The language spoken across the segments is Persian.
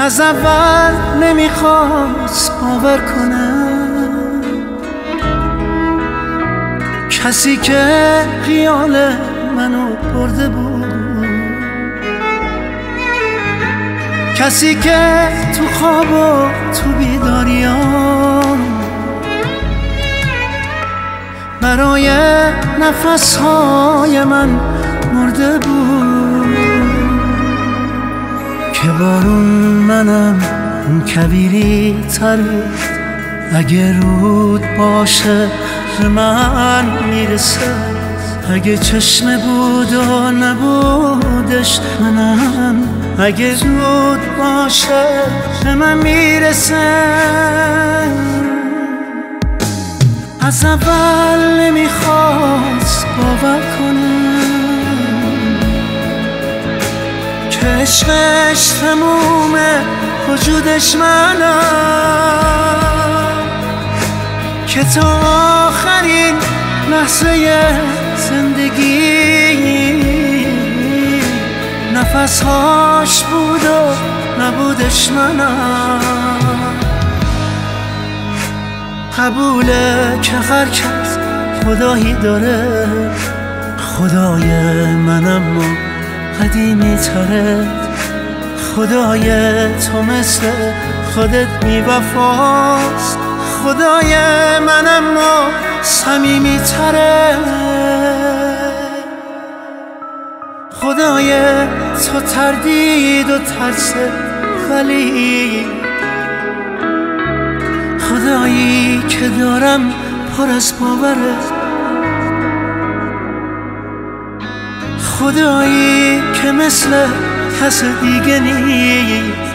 از اول نمی‌خواست باور کنم. کسی که خیال منو برده بود. کسی که تو خواب و تو بیداریان. برای نفسهای من مرده بود. منم کبیری تره اگه رود باشه من می‌رسه. اگه چشم بود و نبودش منم. اگه زود باشه به من می‌رسه. از اول نمی‌خواست باور کنم عشقش تموم وجودش منم که تا آخرین لحظه زندگی نفسهاش بود و نبودش منم قبوله که هر کس خدایی داره خدای منم و قدیمی تره. خدای تو مثل خودت میوفاست خدای منم و صمیمی تره. خدای تو تردید و ترس ولی. خدایی که دارم پر از باوره. خدایی که مثل کس دیگه نیست.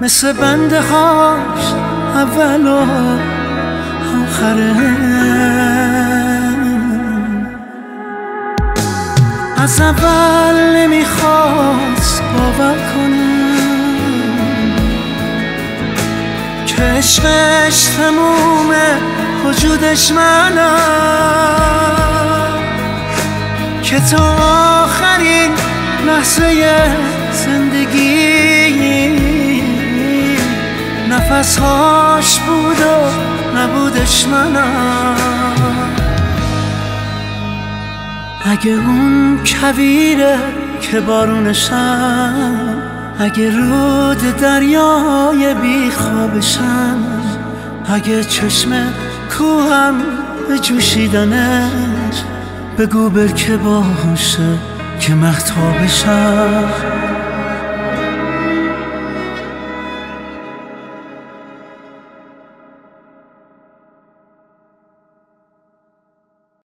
مثل بنده هاش اول و آخره از اول نمی‌خواست باور کنم که عشقش تموم وجودش منم که تا آخرین لحظه زندگی. نفسهاش بود و نبودش منم. اگه اون کویره که بارونشم اگه رود دریای بیخوابشم اگه چشم کوهم به جوشیدنش بگو برکه باشه که مختابشم